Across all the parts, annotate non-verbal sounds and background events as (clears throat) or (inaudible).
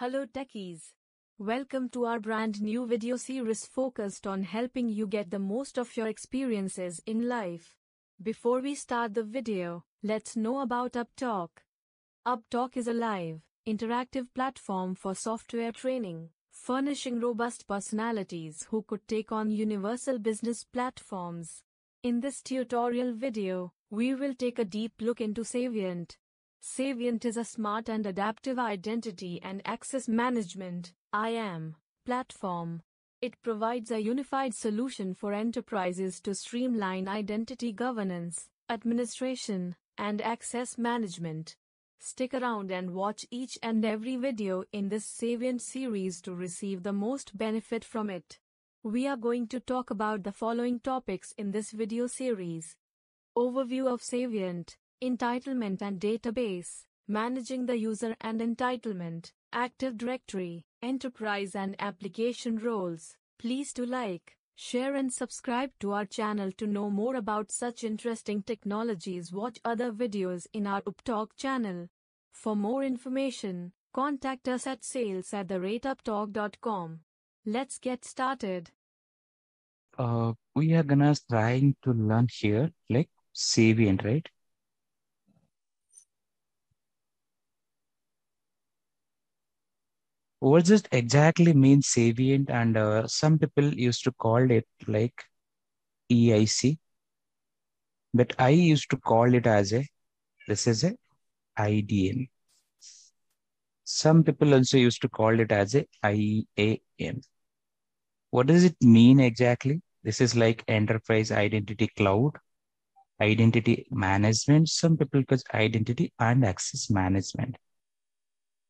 Hello techies. Welcome to our brand new video series focused on helping you get the most of your experiences in life. Before we start the video, let's know about Upptalk. Upptalk is a live, interactive platform for software training, furnishing robust personalities who could take on universal business platforms. In this tutorial video, we will take a deep look into Saviynt. Saviynt is a smart and adaptive identity and access management IAM platform. It provides a unified solution for enterprises to streamline identity governance, administration, and access management. Stick around and watch each and every video in this Saviynt series to receive the most benefit from it. We are going to talk about the following topics in this video series. Overview of Saviynt, Entitlement and Database, Managing the User and Entitlement, Active Directory, Enterprise and Application Roles. Please do like, share and subscribe to our channel to know more about such interesting technologies. Watch other videos in our Upptalk channel. For more information, contact us at sales at the rateuptalk.com. Let's get started. uh, we are gonna trying to learn here like Saviynt, right? What does it exactly mean Saviynt? And uh, some people used to call it like EIC, but I used to call it as a this is a idn Some people also used to call it as a IAM. What does it mean exactly? This is like enterprise identity cloud, identity management. Some people call identity and access management.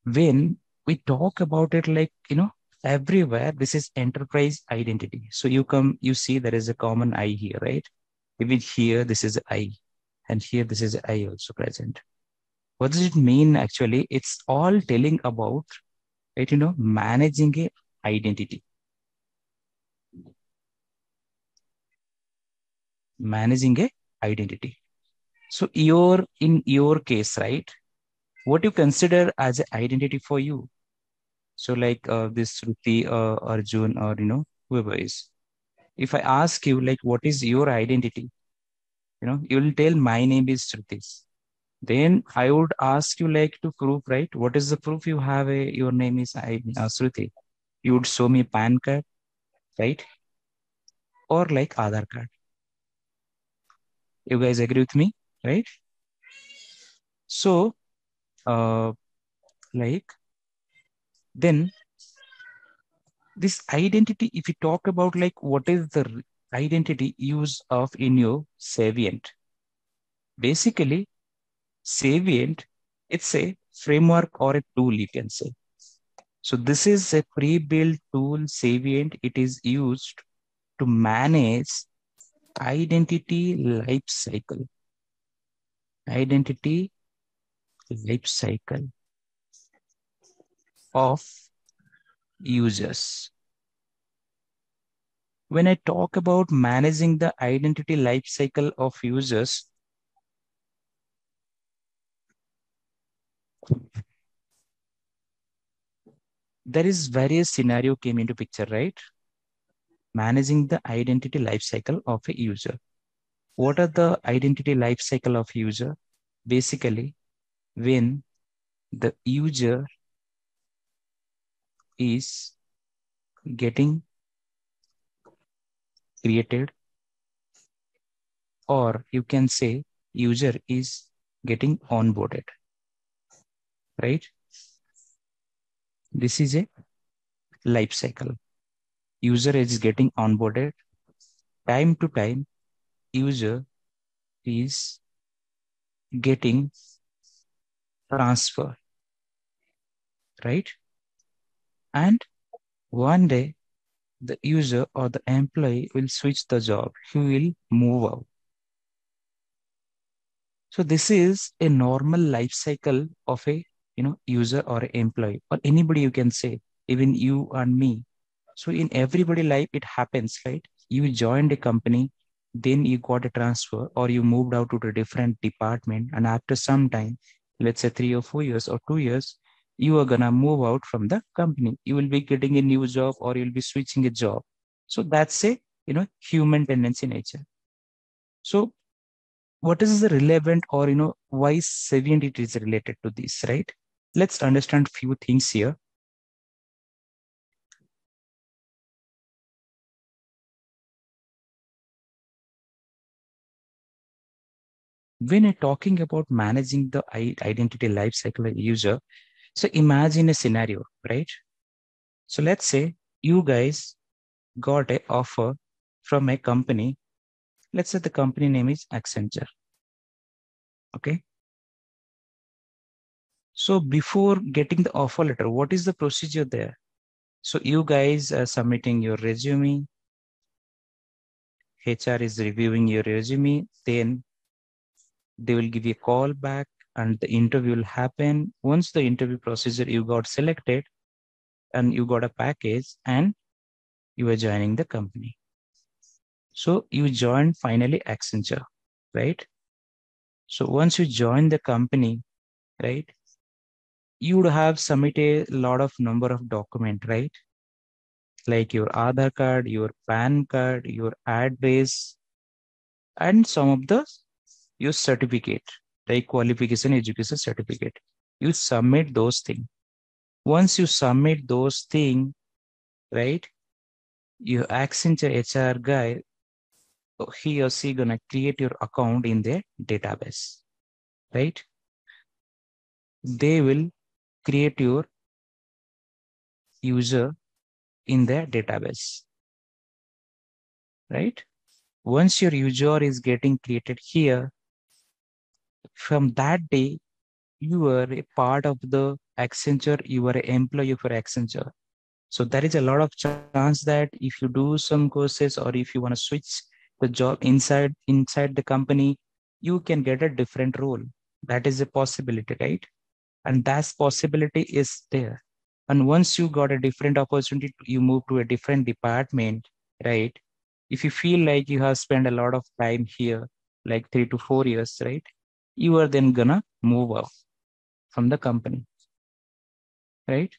When we talk about it like, you know, everywhere, this is enterprise identity. So you come, you see there is a common I here, right? Even here, this is I. And here, this is I also present. What does it mean actually? It's all telling about, right, you know, managing a identity. managing a identity so your in your case right what you consider as an identity for you so like uh, this Shruti, uh, arjun or you know whoever is if i ask you like what is your identity you know you will tell my name is Shruti. then i would ask you like to prove right what is the proof you have a your name is I, uh, Shruti? you would show me pan card right or like Aadhaar card you guys agree with me right so uh like then this identity if you talk about like what is the identity use of in your saviynt? Basically saviynt it's a framework or a tool you can say. So this is a pre-built tool saviynt. It is used to manage identity life cycle. Identity life cycle of users when i talk about managing the identity lifecycle of users there is various scenario came into picture right managing the identity lifecycle of a user. What are the identity lifecycle of user? Basically, when the user is getting created or you can say user is getting onboarded right? This is a life cycle. User is getting onboarded. Time to time user is getting transfer right and one day the user or the employee will switch the job he will move out so this is a normal life cycle of a you know user or employee or anybody you can say even you and me so in everybody life, it happens, right? You joined a company, then you got a transfer or you moved out to a different department. And after some time, let's say three or four years or two years, you are gonna move out from the company. You will be getting a new job or you'll be switching a job. So that's a you know human tendency nature. So what is the relevant or you know why saviynt it is related to this, right? Let's understand a few things here. when you're talking about managing the identity lifecycle user, so imagine a scenario, right? So let's say you guys got a offer from a company. Let's say the company name is Accenture. Okay. So before getting the offer letter, what is the procedure there? So you guys are submitting your resume. HR is reviewing your resume. Then they will give you a call back and the interview will happen. Once the interview procedure, you got selected and you got a package and you are joining the company. So you join finally Accenture, right? So once you join the company, right, you would have submitted a lot of number of document, right? Like your Aadhaar card, your PAN card, your address, and some of the your certificate, like qualification education certificate. You submit those things. Once you submit those things, right, your Accenture HR guy, he or she gonna create your account in their database, right? They will create your user in their database, right? Once your user is getting created here, from that day, you were a part of the Accenture, you were an employee for Accenture. So there is a lot of chance that if you do some courses or if you want to switch the job inside inside the company, you can get a different role. That is a possibility, right? And that possibility is there. And once you got a different opportunity, you move to a different department, right? If you feel like you have spent a lot of time here, like three to four years, right? You are then gonna move off from the company right?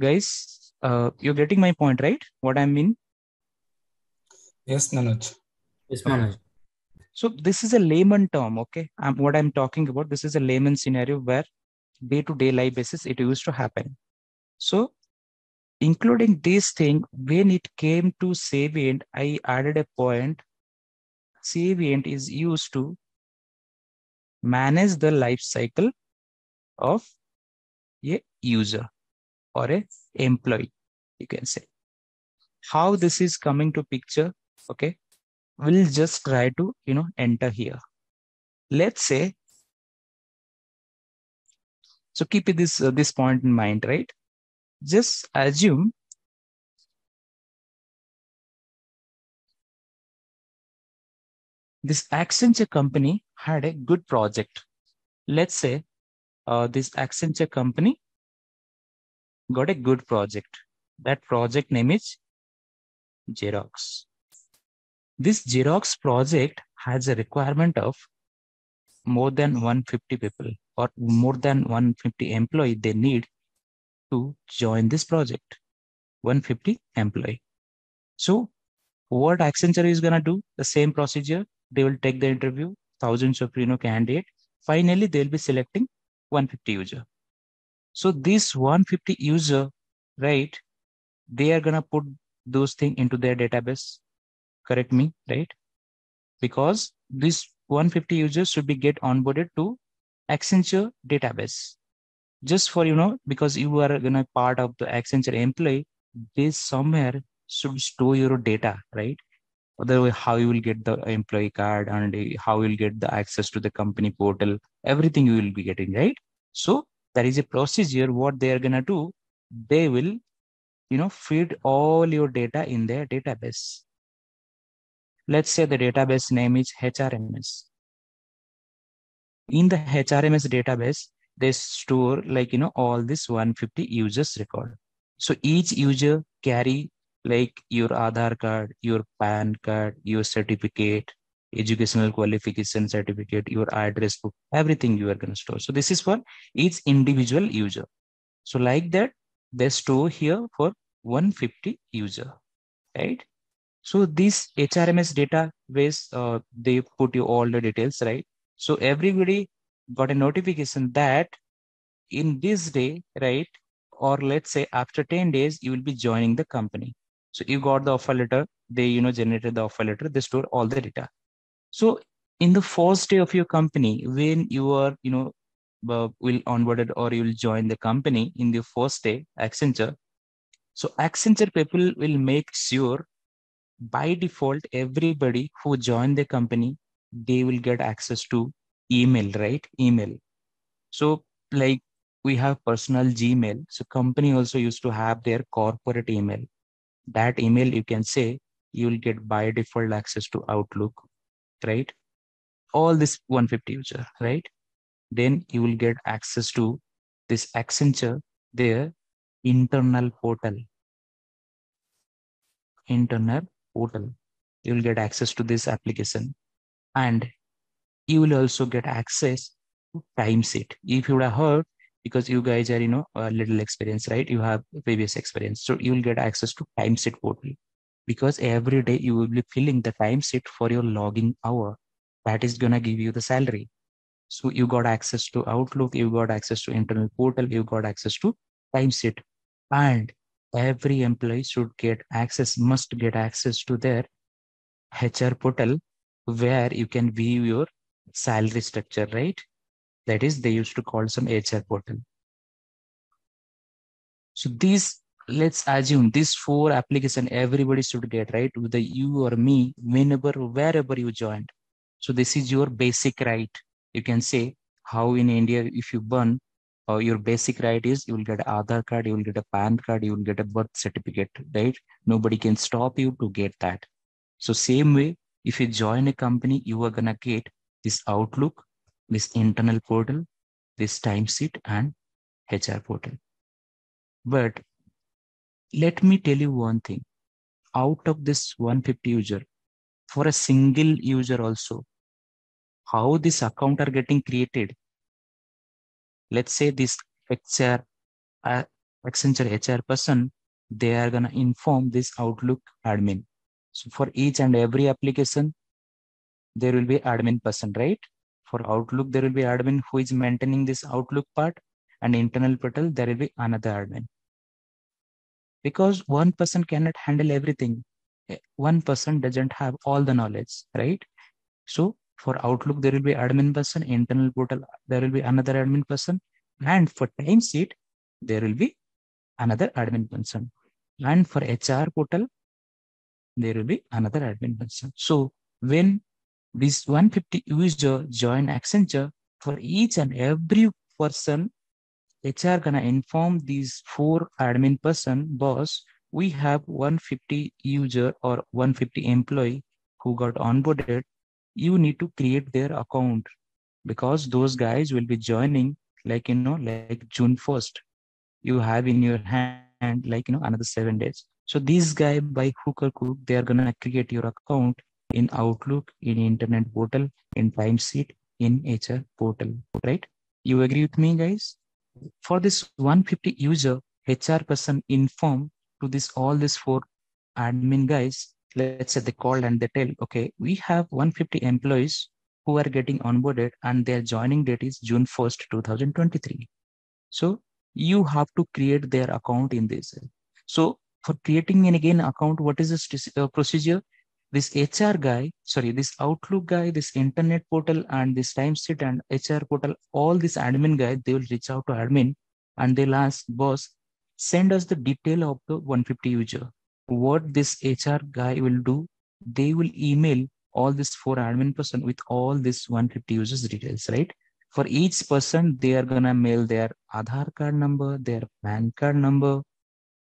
Guys uh, you're getting my point right? What i mean? Yes manoj. Yes manoj. So this is a layman term okay? Um, what i'm talking about this is a layman scenario where day to day life basis it used to happen. So including this thing when it came to saviynt i added a point. Saviynt is used to manage the life cycle of a user or a employee you can say. How this is coming to picture okay we'll just try to you know enter here. Let's say so keep this uh, this point in mind right? Just assume this Accenture company had a good project. Let's say uh, this Accenture company got a good project. That project name is Xerox. This Xerox project has a requirement of more than 150 people or more than 150 employee they need to join this project. 150 employee. So what Accenture is going to do, the same procedure, they will take the interview, thousands of you know candidate. Finally, they'll be selecting 150 user. So this 150 user, right? They are gonna put those things into their database. Correct me, right? Because this 150 users should be get onboarded to Accenture database. Just for you know, because you are gonna part of the Accenture employee, this somewhere should store your data, right? Otherwise how you will get the employee card and how you will get the access to the company portal everything you will be getting right? So there is a procedure what they are going to do. They will you know feed all your data in their database. Let's say the database name is hrms in the hrms database they store like you know all this 150 users record. So each user carry like your Aadhaar card, your PAN card, your certificate, educational qualification certificate, your address book, everything you are going to store. So this is for each individual user. So like that, they store here for 150 user, right? So this HRMS database, uh, they put you all the details, right? So everybody got a notification that in this day, right? Or let's say after 10 days, you will be joining the company. So you got the offer letter, they, you know, generated the offer letter, they store all the data. So in the first day of your company, when you are, you know, uh, will onboarded or you will join the company in the first day, Accenture. So Accenture people will make sure by default, everybody who join the company, they will get access to email, right? Email. So like we have personal Gmail. So company also used to have their corporate email. That email you can say you will get by default access to Outlook, right? All this 150 user, right? Then you will get access to this Accenture, their internal portal. Internal portal. You will get access to this application and you will also get access to timesheet. If you have heard, because you guys are, you know, a little experience, right? You have previous experience. So you will get access to timesheet portal because every day you will be filling the timesheet for your logging hour. That is going to give you the salary. So you got access to Outlook, you got access to internal portal, you got access to timesheet. And every employee should get access, must get access to their HR portal where you can view your salary structure, right? That is, they used to call some HR portal. So these, let's assume these four application everybody should get, right? Whether you or me, whenever, wherever you joined. So this is your basic right. You can say how in India, if you burn, uh, your basic right is you will get Aadhaar card, you will get a PAN card, you will get a birth certificate, right? Nobody can stop you to get that. So same way, if you join a company, you are gonna get this Outlook, this internal portal, this timesheet and HR portal. But let me tell you one thing. Out of this 150 user, for a single user also, how this account are getting created let's say this HR, uh, Accenture HR person, they are going to inform this Outlook admin. So for each and every application, there will be admin person, right? For Outlook, there will be admin who is maintaining this Outlook part and internal portal, there will be another admin. Because one person cannot handle everything. Eh, one person doesn't have all the knowledge, right? So for Outlook, there will be admin person, internal portal, there will be another admin person. And for timesheet, there will be another admin person. And for HR portal, there will be another admin person. So when this 150 user join Accenture, for each and every person, HR gonna inform these four admin person, boss, we have 150 user or 150 employee who got onboarded. You need to create their account because those guys will be joining like you know like june 1st you have in your hand like you know another seven days. So this guy by hook or crook they are gonna create your account in outlook in internet portal in timesheet in hr portal right you agree with me guys for this 150 user hr person inform to this all these four admin guys let's say they call and they tell, okay, we have 150 employees who are getting onboarded and their joining date is June 1st, 2023. So you have to create their account in this. So for creating an again account, what is this uh, procedure? This HR guy, sorry, this Outlook guy, this internet portal and this timesheet and HR portal, all this admin guy, they will reach out to admin and they'll ask boss, send us the detail of the 150 user what this HR guy will do, they will email all this four admin person with all this 150 users details, right? For each person, they are gonna mail their Aadhaar card number, their PAN card number,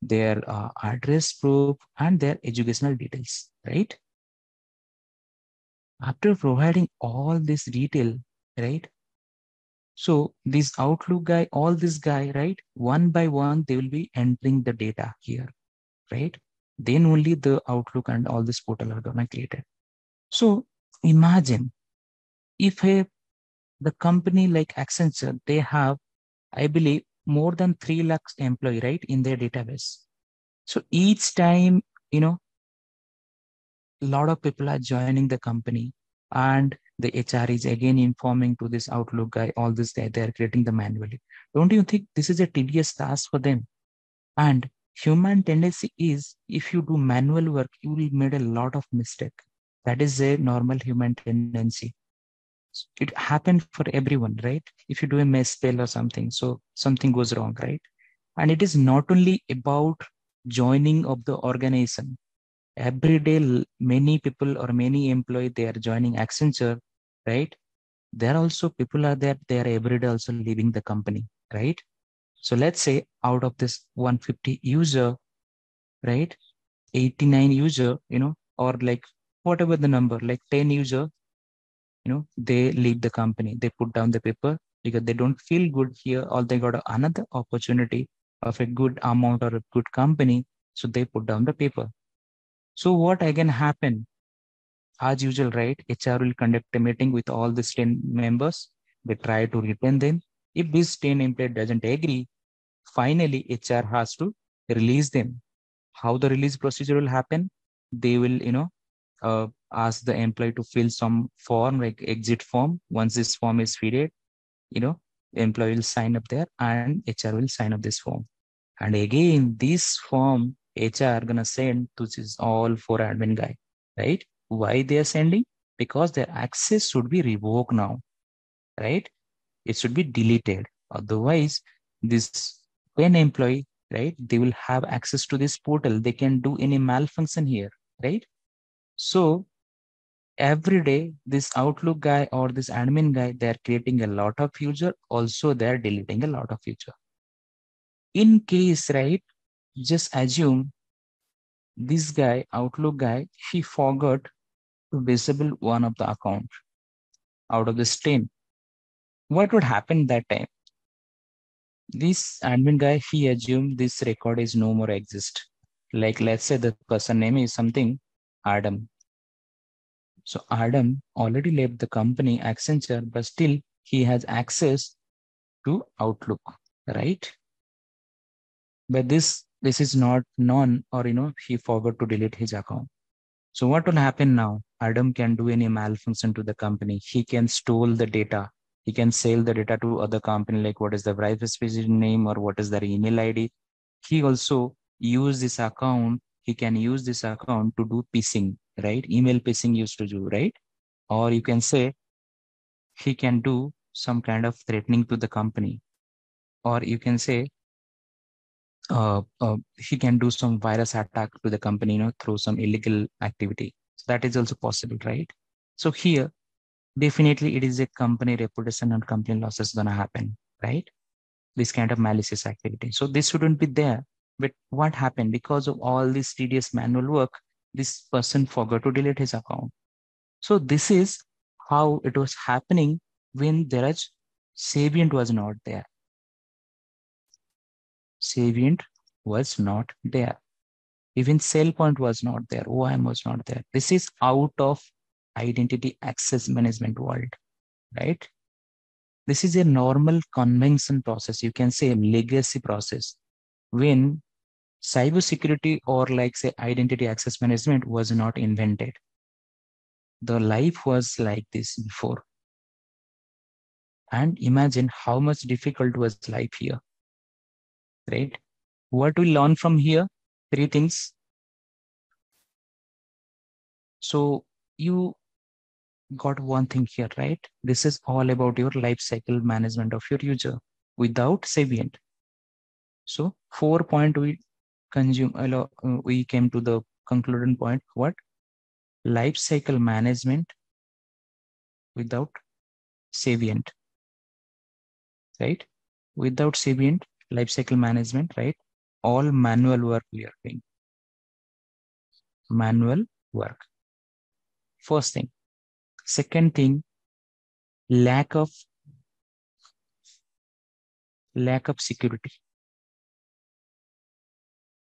their uh, address proof, and their educational details, right? After providing all this detail, right? So this Outlook guy, all this guy, right? One by one, they will be entering the data here, right? then only the outlook and all this portal are gonna create it so imagine if a the company like Accenture, they have, I believe, more than 3 lakhs employee, right, in their database. So each time, you know, a lot of people are joining the company and the HR is again informing to this Outlook guy, all this, they, they are creating the manually. Don't you think this is a tedious task for them? And human tendency is if you do manual work, you will make a lot of mistake. That is a normal human tendency. It happened for everyone, right? If you do a misspell or something, so something goes wrong, right? And it is not only about joining of the organization. Every day, many people or many employee they are joining Accenture, right? There also people are there. They are every day also leaving the company, right? So let's say out of this 150 user, right? 89 user, you know, or like whatever the number, like 10 user, you know, they leave the company. They put down the paper because they don't feel good here, or they got another opportunity of a good amount or a good company. So they put down the paper. So what again happen? As usual, right? HR will conduct a meeting with all the 10 members. They try to retain them. If this 10 employee doesn't agree, finally HR has to release them. How the release procedure will happen? They will, you know, uh, ask the employee to fill some form like exit form. Once this form is filled, you know, employee will sign up there and HR will sign up this form. And again, this form HR gonna send this all for admin guy, right? Why they are sending? Because their access should be revoked now, right? It should be deleted. Otherwise, this when employee, right, they will have access to this portal. They can do any malfunction here, right? So every day, this Outlook guy or this admin guy, they're creating a lot of user. Also, they're deleting a lot of user. In case, right, just assume this guy, Outlook guy, he forgot to disable one of the account out of this 10. What would happen that time? This admin guy, he assumed this record is no more exist. Like let's say the person name is something Adam. So Adam already left the company Accenture, but still he has access to Outlook, right? But this this is not known or you know he forgot to delete his account. So what will happen now? Adam can do any malfunction to the company. He can steal the data. He can sell the data to other company like what is the privacy name or what is their email ID. He also use this account. He can use this account to do phishing, right? Email phishing used to do, right? Or you can say he can do some kind of threatening to the company. Or you can say uh, uh, he can do some virus attack to the company, you know, through some illegal activity. So that is also possible, right? So here, definitely it is a company reputation and company losses gonna happen, right? This kind of malicious activity. So this shouldn't be there. But what happened? Because of all this tedious manual work, this person forgot to delete his account. So this is how it was happening when there is Saviynt was not there. Saviynt was not there. Even SailPoint was not there. OIM was not there. This is out of identity access management world, right? This is a normal convention process. You can say legacy process when cybersecurity or like say identity access management was not invented. The life was like this before. And imagine how much difficult was life here right? What we learn from here? Three things. So you got one thing here, right? This is all about your life cycle management of your user without Saviynt. So four point we consume, uh, we came to the concluding point. What? Life cycle management without Saviynt, right? Without Saviynt, lifecycle management, right? All manual work we are doing. Manual work. First thing. Second thing, lack of lack of security.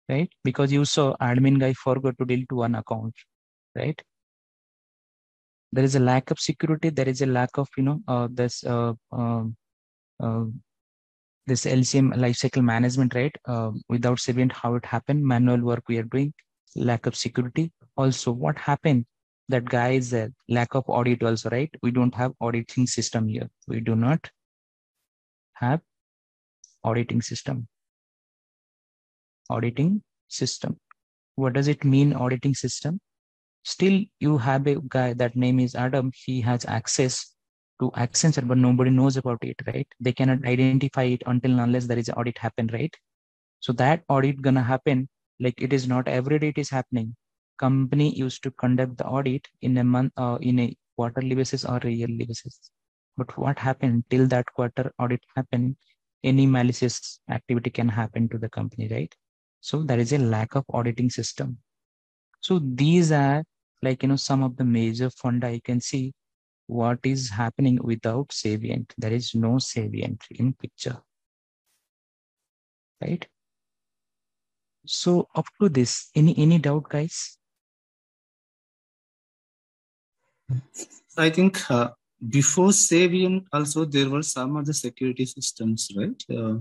Right? Because you saw admin guy forgot to delete one account, right? there is a lack of security there is a lack of you know uh, this uh, um, uh, this lcm lifecycle management right? Uh, without saviynt how it happened? Manual work we are doing lack of security. Also what happened? That guy is a lack of audit also right? We don't have auditing system here. We do not have auditing system. Auditing system. What does it mean auditing system? Still you have a guy that name is adam. He has access to accenture but nobody knows about it right? They cannot identify it until unless there is an audit happen right? So that audit gonna happen like it is not every day it is happening. Company used to conduct the audit in a month uh, in a quarterly basis or a yearly basis. But what happened till that quarter audit happen any malicious activity can happen to the company right? So there is a lack of auditing system. So these are like you know some of the major funda you can see what is happening without saviynt there is no saviynt in picture right so up to this any any doubt guys I think uh, before Saviynt also there were some other security systems, right? Uh,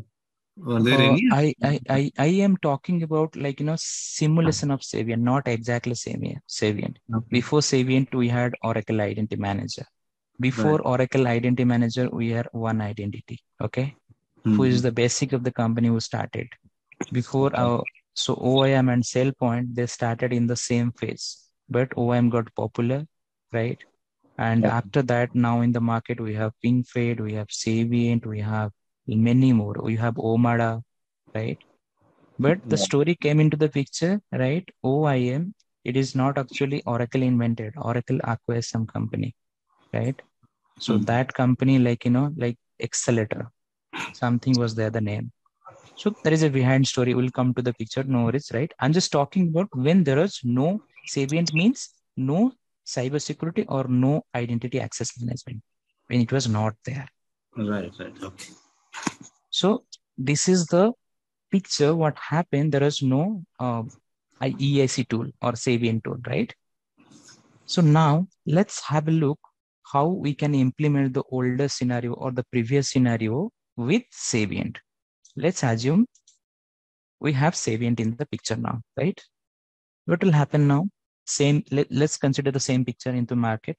were there Uh, any? I, I, I, I am talking about like, you know, simulation of Saviynt, not exactly Saviynt. Saviynt. Okay. Before Saviynt, we had Oracle Identity Manager. Before Oracle Identity Manager, we had One Identity. Okay. Who is Mhm. the basic of the company who started. Before our, so OIM and SailPoint, they started in the same phase, but OIM got popular, right? And Okay. after that, now in the market, we have PingFed, we have Saviynt, we have many more. We have Omada, right? But the Yeah. story came into the picture, right? OIM, it is not actually Oracle invented. Oracle acquires some company, right? So Mhm. that company, like, you know, like Accelerator, something was there, the name. So there is a behind story. We'll come to the picture. No worries, right? I'm just talking about when there is no Saviynt means no cybersecurity or no identity access management when it was not there. Right, right. Okay. So this is the picture. What happened? There is no uh, EIC tool or Saviynt tool, right? So now let's have a look how we can implement the older scenario or the previous scenario with Saviynt. Let's assume we have Saviynt in the picture now, right? What will happen now? Same, let, let's consider the same picture into market.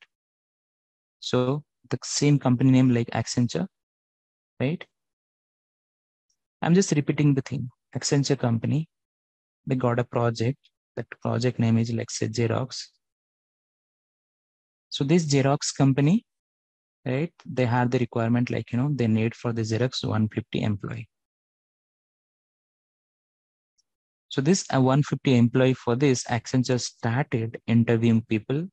So the same company name like Accenture, right? I'm just repeating the thing. Accenture company, they got a project. That project name is like say Xerox. So this Xerox company, right? They have the requirement like you know they need for the Xerox 150 employee. So this uh, 150 employee for this Accenture started interviewing people.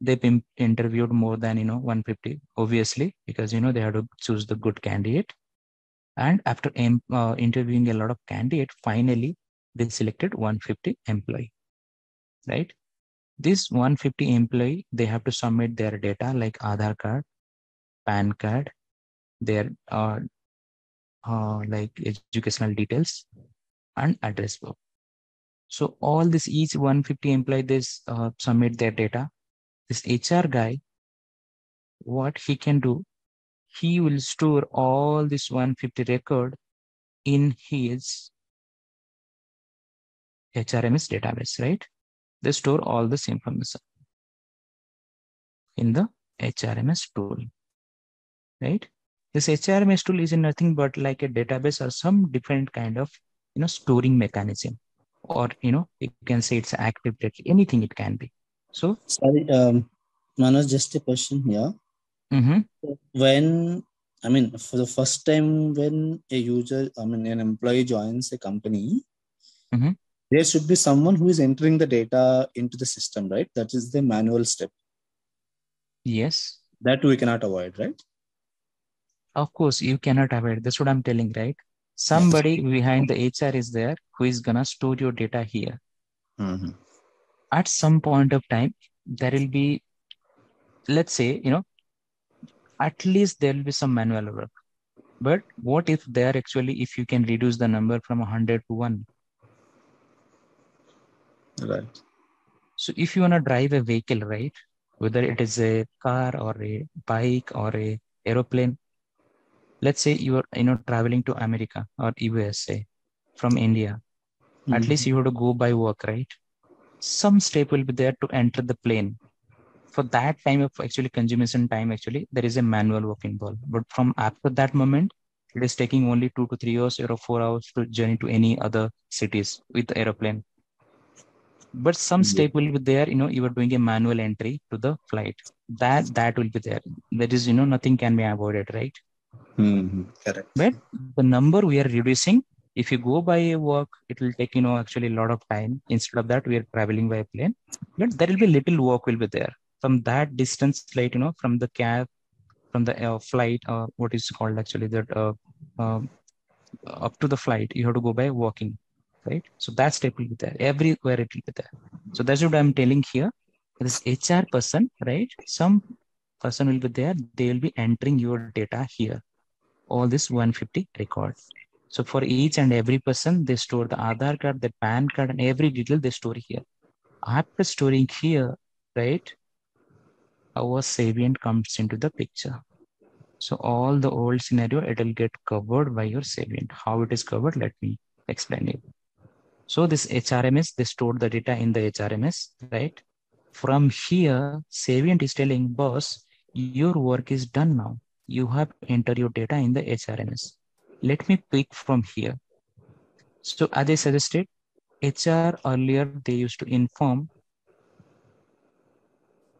They've interviewed more than you know 150, obviously, because you know they had to choose the good candidate. And after em- uh, interviewing a lot of candidate, finally they selected 150 employee, right? This 150 employee, they have to submit their data like Aadhaar card, PAN card, their uh, uh, like educational details and address book. So all this each 150 employee, this uh, submit their data. This HR guy, what he can do, he will store all this 150 record in his HRMS database, right? They store all this information in the HRMS tool, right? This HRMS tool is nothing but like a database or some different kind of, you know, storing mechanism, or you know, you can say it's active directory, anything it can be. So, Sorry, um, Manoj, just a question here. mhm, When, I mean, for the first time when a user, I mean, an employee joins a company, Mhm. There should be someone who is entering the data into the system, right? That is the manual step. yes, That we cannot avoid, right? of course, you cannot avoid. That's what I'm telling, right? Somebody behind the HR is there who is gonna store your data here. Mm-hmm. At some point of time, there will be, let's say, you know, at least there will be some manual work. But what if there actually, if you can reduce the number from 100 to 1? Right. So if you want to drive a vehicle, right? whether it is a car or a bike or a aeroplane. Let's say you are you know traveling to America or USA from India. At Mhm. least you have to go by work, right? Some step will be there to enter the plane. For that time of actually consummation time, actually there is a manual work involved. But from after that moment, it is taking only two to three hours or four hours to journey to any other cities with the aeroplane but some Yeah. step will be there you know you are doing a manual entry to the flight. That that will be there. There is you know nothing can be avoided right? Mhm. Correct. but the number we are reducing if you go by a walk it will take you know actually a lot of time. Instead of that we are traveling by a plane. But there will be little walk will be there. From that distance like you know from the cab from the uh, flight or what is called actually that uh, um, up to the flight you have to go by walking right? So that step will be there. Everywhere it will be there. So that's what i'm telling here. This hr person right? Some person will be there. They will be entering your data here. All this 150 record. So for each and every person they store the aadhaar card the pan card and every detail they store here. After storing here right our Saviynt comes into the picture. So all the old scenario it will get covered by your Saviynt. How it is covered let me explain it so this hrms they stored the data in the hrms right? From here Saviynt is telling boss your work is done now. You have entered your data in the hrms let me pick from here. So as i suggested hr earlier they used to inform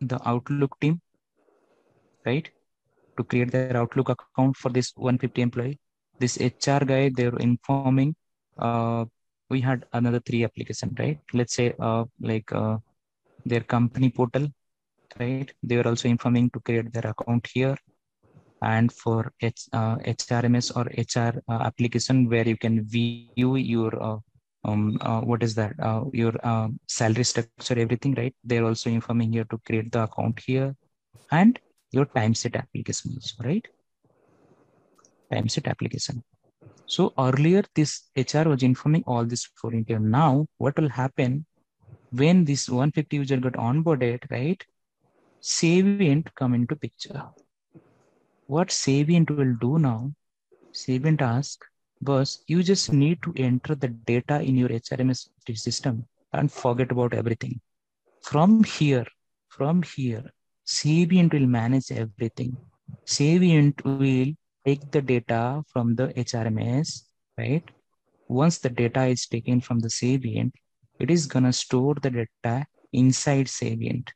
the outlook team right? To create their outlook account for this 150 employee. This hr guy they're informing uh, we had another three application right? Let's say uh, like uh, their company portal right? They were also informing to create their account here. And for H, uh, hrms or hr uh, application where you can view your uh, um, uh, what is that? Your um, salary structure everything right? They're also informing here to create the account here and your timesheet application also right? Timesheet application so earlier this HR was informing all this for. Now what will happen when this 150 user got onboarded, right? Saviynt come into picture. What Saviynt will do now? Saviynt ask, boss, you just need to enter the data in your HRMS system and forget about everything. From here, from here, Saviynt will manage everything. Saviynt will take the data from the HRMS, right? Once the data is taken from the Saviynt, it is gonna store the data inside Saviynt.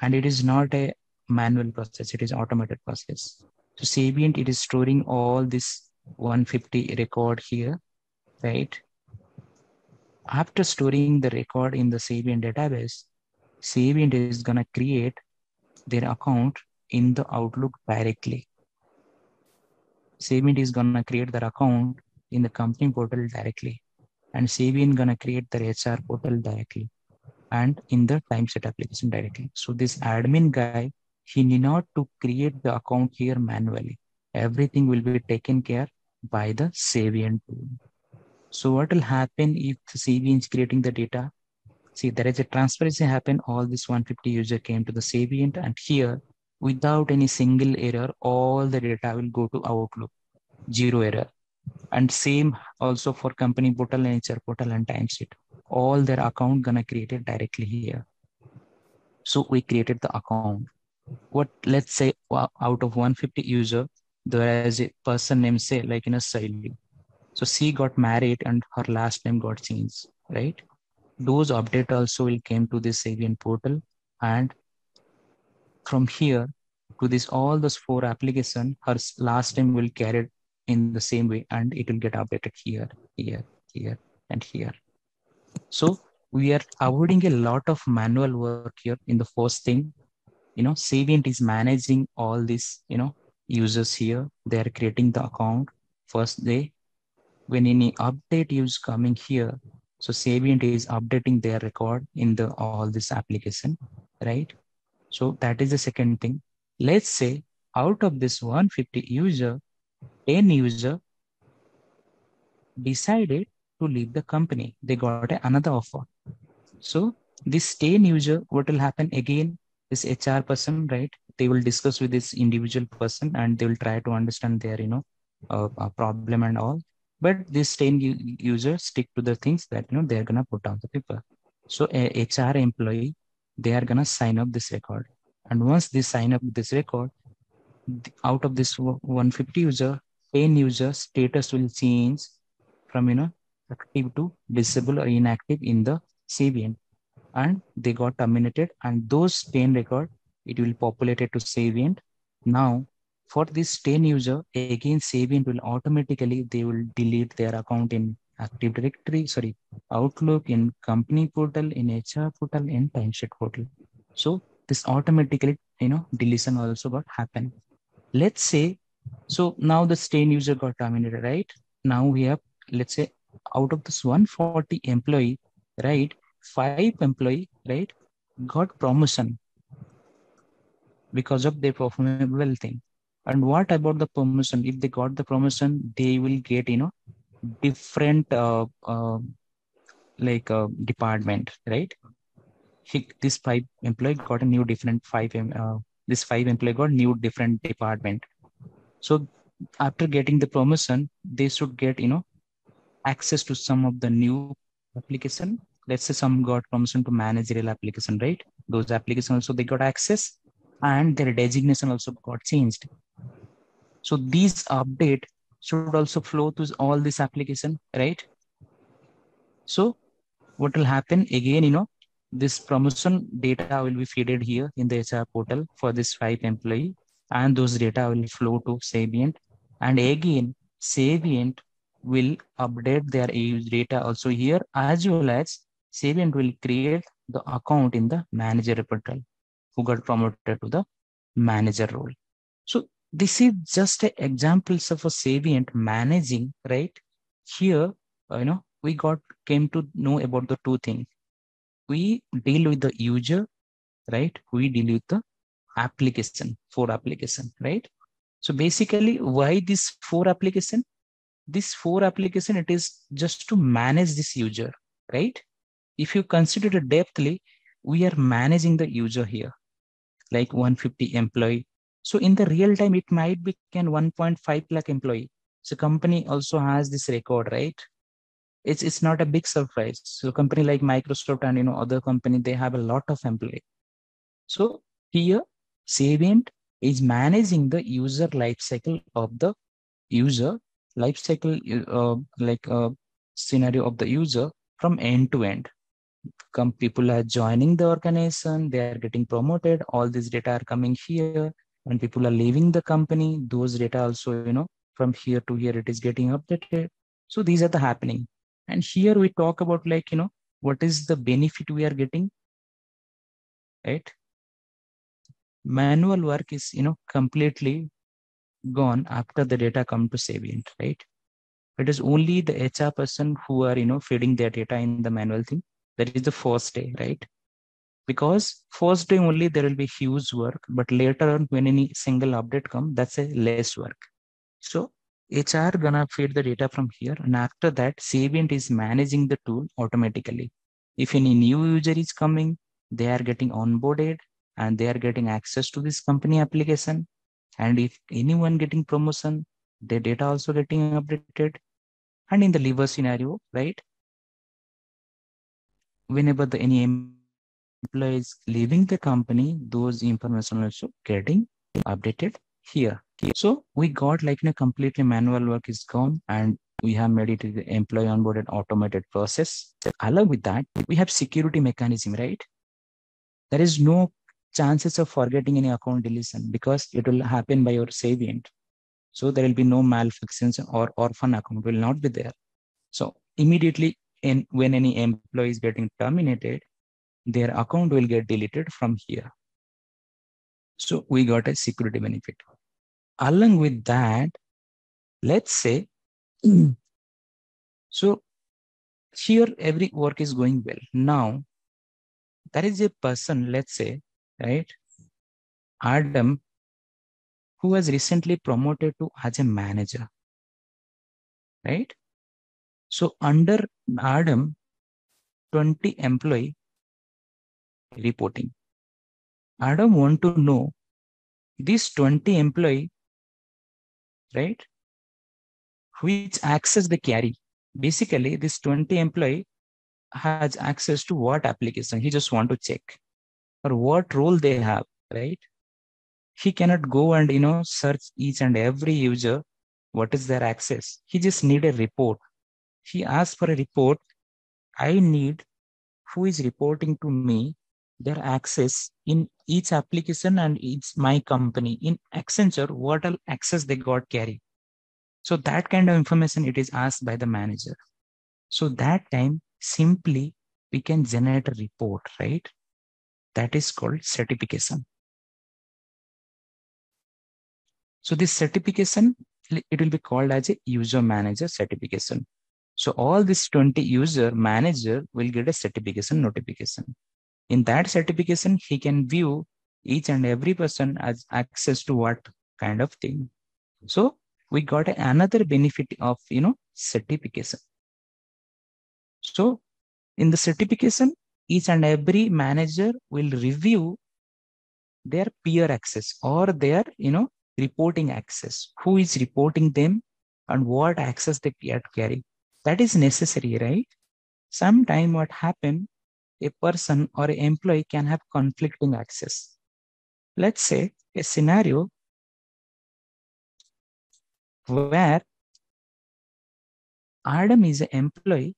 And it is not a manual process, it is automated process. So Saviynt, it is storing all this 150 record here, right? After storing the record in the Saviynt database, Saviynt is gonna create their account in the Outlook directly. Saviynt is gonna create their account in the company portal directly, and Saviynt gonna create their HR portal directly, and in the time timesheet application directly. So this admin guy, he need not to create the account here manually. Everything will be taken care by the Saviynt tool. So what will happen if the Saviynt is creating the data? See, there is a transparency happen. All this 150 user came to the Saviynt, and here without any single error, all the data will go to Outlook, zero error. And same also for company portal and HR portal and timesheet. All their account gonna create it directly here. So we created the account. What let's say out of 150 user, there is a person named say like in a Saili. So she got married and her last name got changed, right? Those update also will came to this Saviynt portal and from here to this all those four application her last name will carry in the same way and it will get updated here here here and here. So we are avoiding a lot of manual work here in the first thing. You know saviynt is managing all these you know users here. They are creating the account first day. When any update is coming here so saviynt is updating their record in the all this application right so that is the second thing. Let's say out of this 150 user, 10 user decided to leave the company. They got another offer. So this stain user, what will happen again? This HR person, right? They will discuss with this individual person and they will try to understand their, you know, uh, uh, problem and all. But this stain user stick to the things that you know they're gonna put down the paper. So a HR employee, they are gonna sign up this record, and once they sign up this record, out of this 150 user, 10 user status will change from you know active to disable or inactive in the Saviynt and they got terminated and those 10 record it will populate it to Saviynt. Now for this 10 user again Saviynt will automatically they will delete their account in Active Directory, sorry, Outlook in company portal, in HR portal, in timesheet portal. So this automatically, you know, deletion also got happen. Let's say, so now the stain user got terminated, right? Now we have, let's say out of this 140 employee, right? Five employee, right? Got promotion because of their performable thing. And what about the promotion? If they got the promotion, they will get, you know, different uh, uh, like uh, department, right? He, this five employee got a new different five. Uh, this five employee got new different department. So after getting the promotion, they should get you know access to some of the new application. Let's say some got promotion to managerial application, right? Those applications also they got access, and their designation also got changed. So these update should also flow to all this application, right? So what will happen again, you know, this promotion data will be fed here in the HR portal for this five employee and those data will flow to Saviynt. And again, Saviynt will update their data also here as well as Saviynt will create the account in the manager portal who got promoted to the manager role. This is just examples of a Saviynt managing, right? Here, uh, you know, we got came to know about the two things. We deal with the user, right? We deal with the application, four application, right? So basically, why this four application? This four application, it is just to manage this user, right? If you consider it depthly, we are managing the user here, like 150 employee, so in the real time, it might be can 1.5 lakh employee. So company also has this record, right? It's it's not a big surprise. So company like Microsoft and you know other company they have a lot of employee. So here Saviynt is managing the user life cycle of the user life cycle uh, like a uh, scenario of the user from end to end. Come people are joining the organization, they are getting promoted. All these data are coming here when people are leaving the company those data also you know from here to here it is getting updated so these are the happening and here we talk about like you know what is the benefit we are getting right manual work is you know completely gone after the data come to Saviynt, right? It is only the HR person who are, you know, feeding their data in the manual thing. That is the first day, right? Because first day only there will be huge work but later on when any single update come that's a less work. So hr gonna feed the data from here and after that saviynt is managing the tool automatically. If any new user is coming they are getting onboarded and they are getting access to this company application. And if anyone getting promotion their data also getting updated. And in the leaver scenario right? Whenever the any employees leaving the company, those information also getting updated here. So we got like a completely manual work is gone and we have made it the employee onboarded automated process. Along with that, we have security mechanism, right? There is no chances of forgetting any account deletion because it will happen by your Saviynt. So there will be no malfunctions or orphan account will not be there. So immediately in, when any employee is getting terminated, their account will get deleted from here. So we got a security benefit. Along with that, let's say, (clears throat) so here every work is going well. Now, there is a person, let's say, right, Adam, who was recently promoted to as a manager, right? So under Adam, 20 employee reporting. Adam want to know this 20 employee, right? Which access they carry. Basically, this 20 employee has access to what application he just want to check or what role they have, right? He cannot go and you know search each and every user what is their access. He just need a report. He asks for a report. I need who is reporting to me their access in each application and each my company. In accenture what all access they got carry. So that kind of information it is asked by the manager. So that time simply we can generate a report right? That is called certification. So this certification it will be called as a user manager certification. So all this 20 user manager will get a certification notification in that certification he can view each and every person as access to what kind of thing. So we got another benefit of you know certification. So in the certification each and every manager will review their peer access or their you know reporting access. Who is reporting them and what access they get carry that is necessary right? Sometime what happened a person or an employee can have conflicting access. Let's say a scenario where Adam is an employee,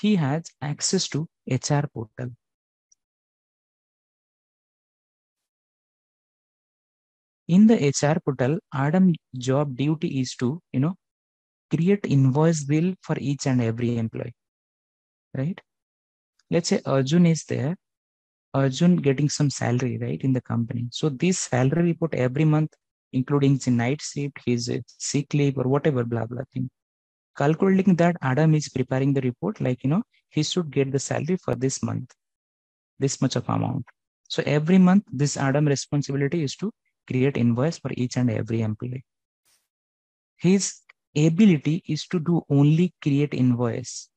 he has access to HR portal. In the HR portal, Adam job duty is to, you know, create invoice bill for each and every employee, right? Let's say Arjun is there, Arjun getting some salary, right, in the company. So this salary report every month, including the night shift, his sick leave or whatever, blah, blah thing. Calculating that Adam is preparing the report, like, you know, he should get the salary for this month, this much of amount. So every month, this Adam responsibility is to create invoice for each and every employee. His ability is to do only create invoice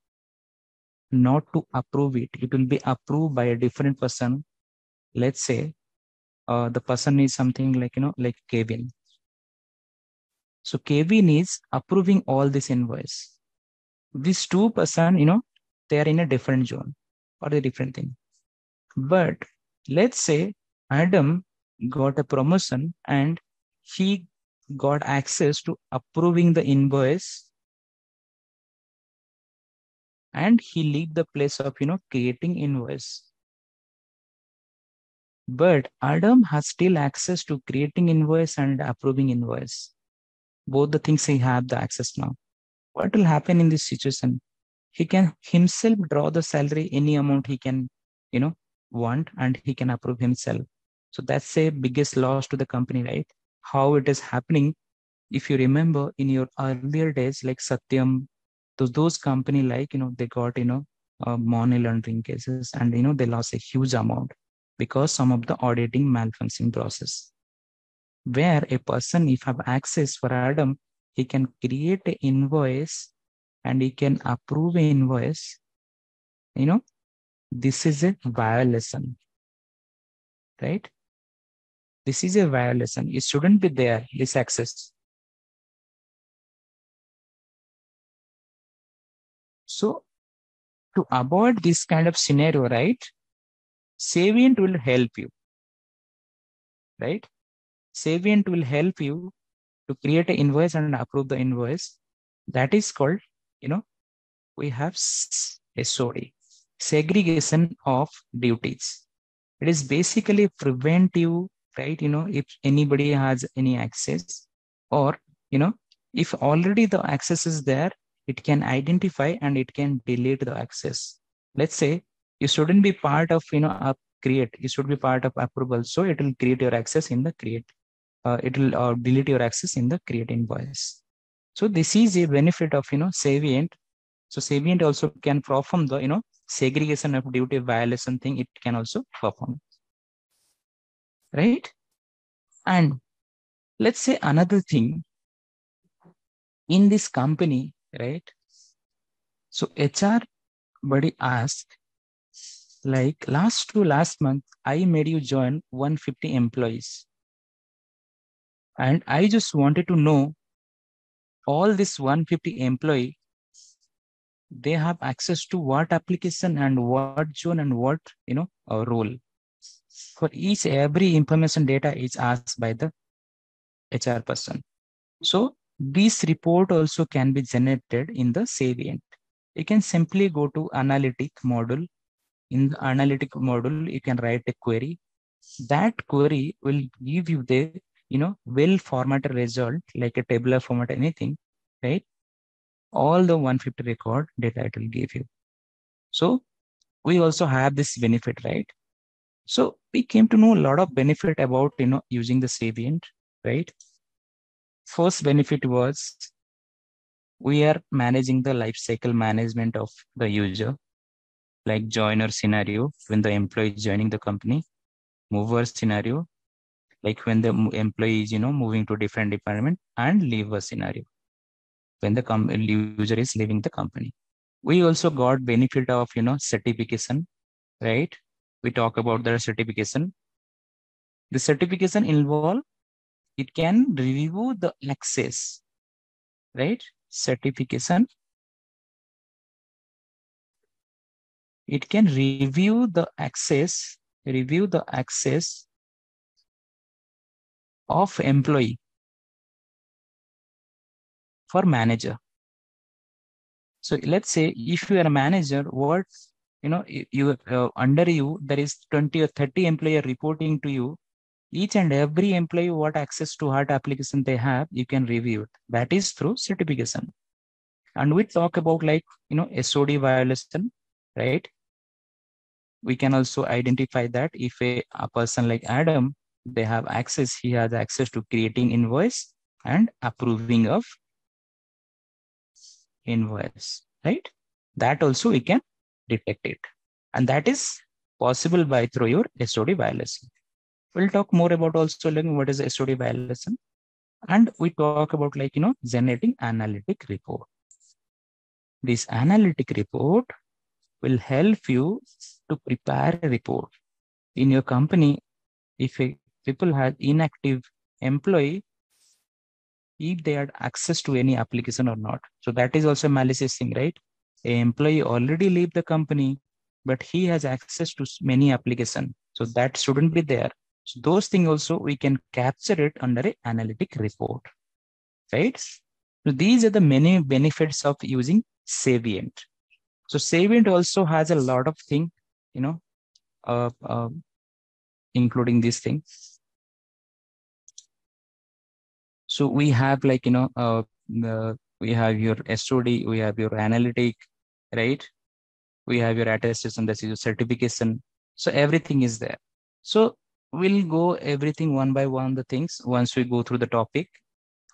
not to approve it. It will be approved by a different person. Let's say uh, the person is something like, you know, like Kevin. So Kevin is approving all this invoice. These two person, you know, they are in a different zone or a different thing. But let's say Adam got a promotion and he got access to approving the invoice and he leave the place of you know creating invoice but adam has still access to creating invoice and approving invoice both the things he have the access now. What will happen in this situation? He can himself draw the salary any amount he can you know want and he can approve himself. So that's a biggest loss to the company right? How it is happening if you remember in your earlier days like satyam those those company like you know they got you know uh, money laundering cases and you know they lost a huge amount because some of the auditing malfunctioning process where a person if have access for adam he can create an invoice and he can approve an invoice you know this is a violation right? This is a violation. It shouldn't be there this access So to avoid this kind of scenario, right? Saviynt will help you, right? Saviynt will help you to create an invoice and approve the invoice. That is called, you know, we have SOD, segregation of duties. It is basically prevent you, right? You know, if anybody has any access or, you know, if already the access is there, it can identify and it can delete the access. Let's say you shouldn't be part of, you know, create, you should be part of approval. So it will create your access in the create. Uh, it will uh, delete your access in the create invoice. So this is a benefit of, you know, Saviynt. So Saviynt also can perform the, you know, segregation of duty violation thing. It can also perform. Right. And let's say another thing in this company, right? So HR buddy asked, like last to last month, I made you join 150 employees. And I just wanted to know all this 150 employee, they have access to what application and what zone and what, you know, a role. For each, every information data is asked by the HR person. So this report also can be generated in the Saviynt. You can simply go to analytic module. In the analytic module, you can write a query. That query will give you the you know well formatted result like a tabular format, anything, right? All the 150 record data it will give you. So we also have this benefit, right? So we came to know a lot of benefit about you know using the Saviynt, right? First benefit was we are managing the life cycle management of the user, like joiner scenario when the employee is joining the company, mover scenario, like when the employee is you know moving to different department, and leaver scenario when the com- user is leaving the company. We also got benefit of you know certification, right? We talk about the certification. The certification involve it can review the access, right? Certification. It can review the access, review the access of employee for manager. So let's say if you are a manager, what you know, you uh, under you there is 20 or 30 employee reporting to you each and every employee what access to what application they have you can review it. That is through certification. And we talk about like you know sod violation right? We can also identify that if a, a person like adam they have access he has access to creating invoice and approving of invoice right? That also we can detect it. And that is possible by through your sod violation We'll talk more about also learning what is SOD violation. And we talk about like, you know, generating analytic report. This analytic report will help you to prepare a report. In your company, if a, people have inactive employee, if they had access to any application or not. So that is also malicious thing, right? A employee already leave the company, but he has access to many application. So that shouldn't be there. So those things also we can capture it under a analytic report, right? So these are the many benefits of using Saviynt. So Saviynt also has a lot of thing, you know, uh, uh, including these things. So we have like, you know, uh, uh, we have your SOD, we have your analytic, right? We have your attestation, that's your certification. So everything is there. So we'll go everything one by one the things once we go through the topic.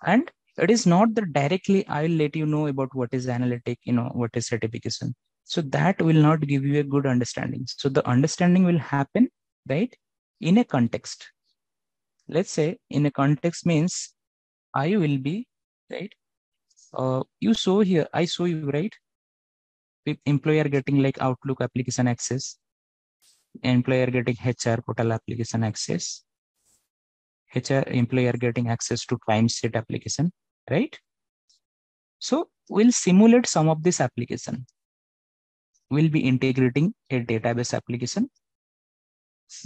And it is not that directly i'll let you know about what is analytic you know what is certification. So that will not give you a good understanding. So the understanding will happen right in a context. Let's say in a context means i will be right uh, you saw here i saw you right? Employer getting like outlook application access employer getting HR portal application access, HR employer getting access to time set application, right? So we'll simulate some of this application. We'll be integrating a database application,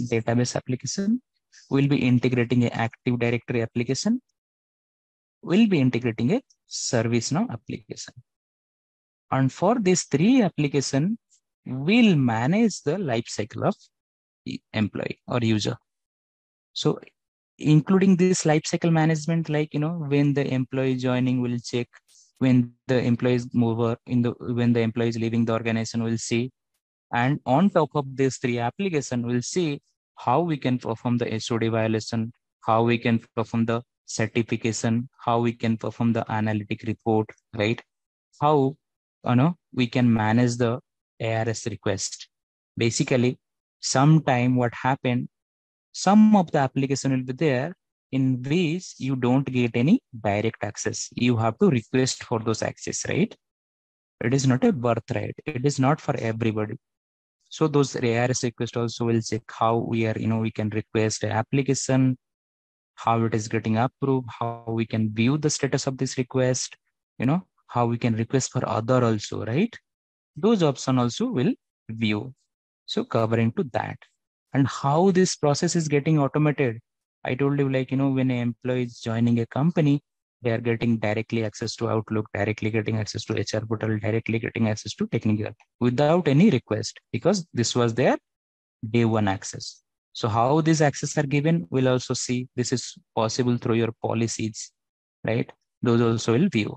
database application. We'll be integrating a Active Directory application. We'll be integrating a ServiceNow application. And for these three application, will manage the life cycle of employee or user. So including this life cycle management, like, you know, when the employee joining will check, when the employees mover in the, when the employee is leaving the organization, will see. And on top of these three application, we'll see how we can perform the SOD violation, how we can perform the certification, how we can perform the analytic report, right? How you know we can manage the ARS request. Basically, sometime what happened, some of the application will be there in which you don't get any direct access. You have to request for those access, right? It is not a birthright. It is not for everybody. So those ARS request also will check how we are, you know, we can request an application, how it is getting approved, how we can view the status of this request, you know, how we can request for other also, right? Those option also will view. So covering to that and how this process is getting automated. I told you like, you know, when an employee is joining a company, they are getting directly access to Outlook, directly getting access to HR portal, directly getting access to technical without any request because this was their day one access. So how these access are given, we'll also see this is possible through your policies, right? Those also will view.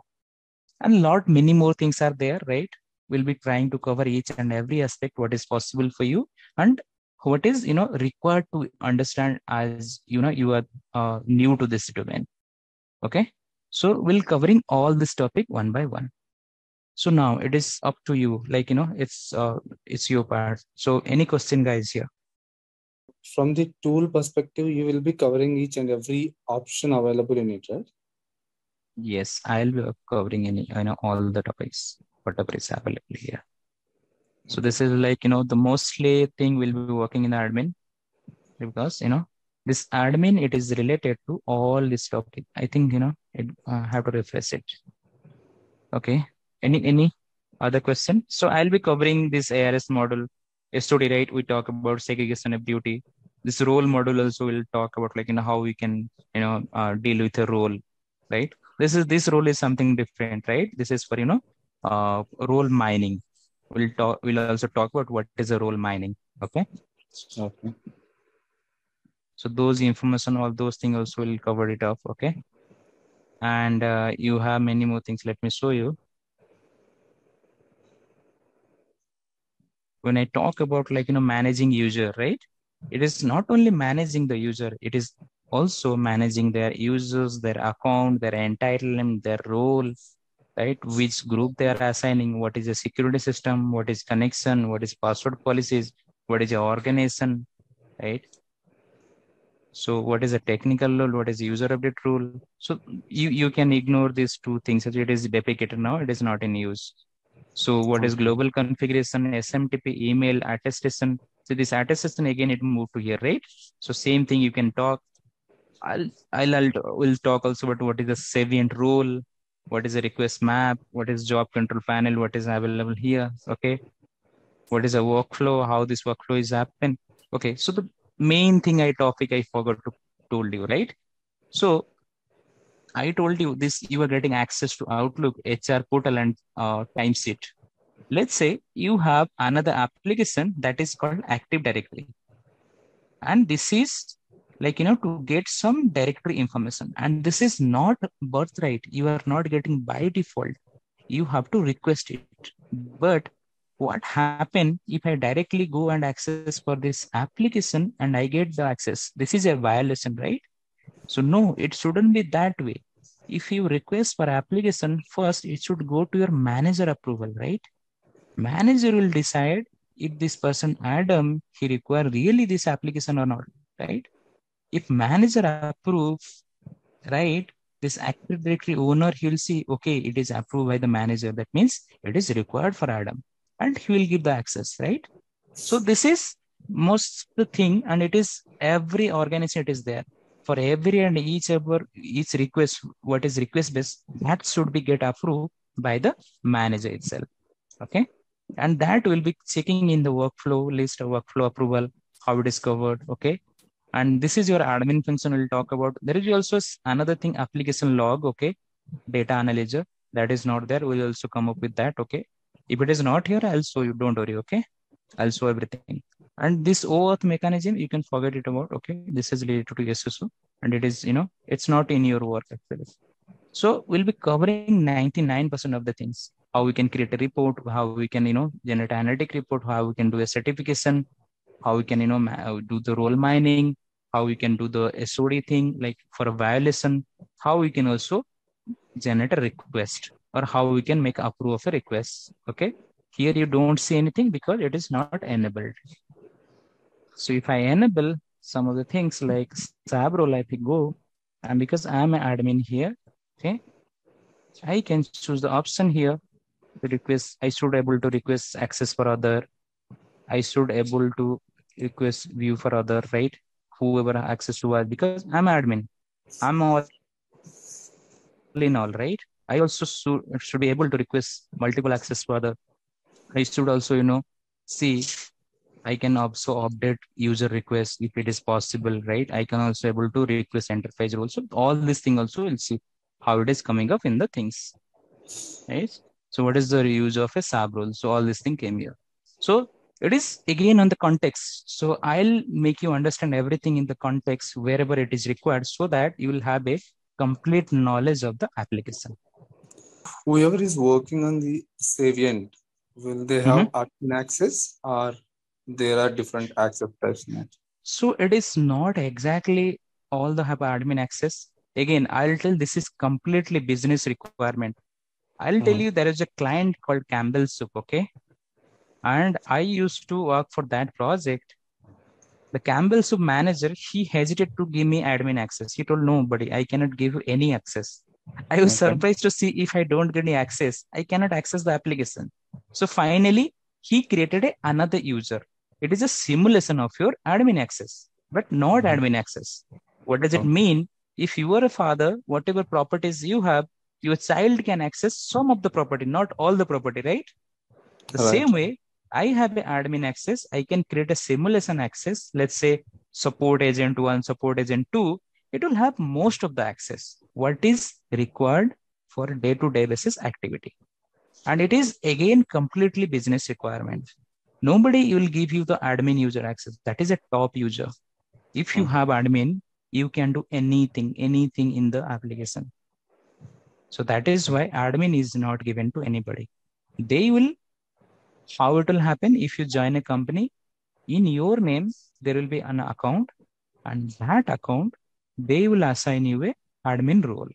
And lot many more things are there, right? We'll be trying to cover each and every aspect, what is possible for you and what is, you know, required to understand as, you know, you are uh, new to this domain. Okay. So we'll covering all this topic one by one. So now it is up to you. Like, you know, it's, uh, it's your part. So any question guys here? From the tool perspective, you will be covering each and every option available in it, right? Yes, I'll be covering any, you know, all the topics, whatever is available here. So this is like, you know, the mostly thing will be working in the admin because, you know, this admin, it is related to all this topic. I think, you know, it uh, have to refresh it. Okay. Any, any other question? So I'll be covering this ARS model. Yesterday, right, we talk about segregation of duty. This role model also will talk about like, you know, how we can, you know, uh, deal with a role, right? This is, this role is something different, right? This is for, you know, uh, role mining. We'll talk we'll also talk about what is a role mining okay? Okay. So those information all those things also will cover it up okay? And uh, you have many more things. Let me show you. When i talk about like you know managing user right? It is not only managing the user it is also managing their users their account their entitlement their role right? Which group they are assigning, what is the security system, what is connection, what is password policies, what is the organization, right? So what is a technical rule, what is user update rule? So you, you can ignore these two things. It is deprecated now, it is not in use. So what is global configuration, SMTP, email, attestation. So this attestation again, it moved to here, right? So same thing you can talk. I'll, I'll, I'll will talk also about what is the Saviynt role, what is a request map? What is job control panel? What is available here? Okay. What is a workflow? How this workflow is happen okay. So the main thing i topic i forgot to told you right? So i told you this you are getting access to outlook hr portal and uh, timesheet. Let's say you have another application that is called active directory. And this is like you know to get some directory information. And this is not birthright. You are not getting by default. You have to request it. But what happen if i directly go and access for this application and i get the access? This is a violation right? So no it shouldn't be that way. If you request for application first it should go to your manager approval right? Manager will decide if this person adam he require really this application or not right if manager approves, right, this Active Directory owner, he will see, okay, it is approved by the manager. That means it is required for Adam and he will give the access, right? So this is most the thing and it is every organization it is there for every and each ever each request what is request based that should be get approved by the manager itself okay and that will be checking in the workflow list of workflow approval how it is covered okay and this is your admin function we'll talk about. There is also another thing application log okay? Data analyzer that is not there. We'll also come up with that okay? If it is not here i'll show you. Don't worry okay? I'll show everything. And this OAuth mechanism you can forget it about okay? This is related to SSO and it is you know it's not in your work actually. So we'll be covering 99% of the things. How we can create a report how we can you know generate analytic report how we can do a certification how we can you know do the role mining how we can do the SOD thing, like for a violation, how we can also generate a request or how we can make approve of a request. Okay. Here you don't see anything because it is not enabled. So if I enable some of the things like SAV role, if go, and because I'm an admin here, okay, I can choose the option here to request. I should able to request access for other I should able to request view for other, right? Whoever access to us because I'm admin. I'm all in all, right? I also should, should be able to request multiple access for the. I should also, you know, see I can also update user requests if it is possible, right? I can also able to request enterprise rules. So all this thing also we'll see how it is coming up in the things, right? So what is the use of a SAV role? So all this thing came here. So it is again on the context. So I'll make you understand everything in the context wherever it is required so that you will have a complete knowledge of the application. Whoever is working on the Saviynt, will they have admin access or there are different access types in it? So it is not exactly all the have admin access. Again, I'll tell this is completely business requirement. I'll tell Mhm. you there is a client called Campbell Soup, okay? And I used to work for that project. The Campbell Soup manager, he hesitated to give me admin access. He told nobody, I cannot give you any access. I was Okay. surprised to see if I don't get any access, I cannot access the application. So finally, he created a, another user. It is a simulation of your admin access, but not Mhm. admin access. What does it mean? If you are a father, whatever properties you have, your child can access some of the property, not all the property, right? The Right. same way, I have an admin access. I can create a simulation access. Let's say support agent one, support agent two. It will have most of the access. What is required for day to day basis activity. And it is again completely business requirement. Nobody will give you the admin user access. That is a top user. If you Mhm. have admin, you can do anything, anything in the application. So that is why admin is not given to anybody. They will, how it will happen if you join a company, in your name, there will be an account, and that account, they will assign you a admin role.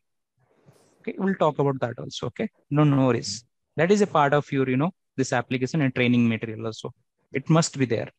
Okay, we'll talk about that also. Okay, no, no worries. That is a part of your, you know, this application and training material also. It must be there.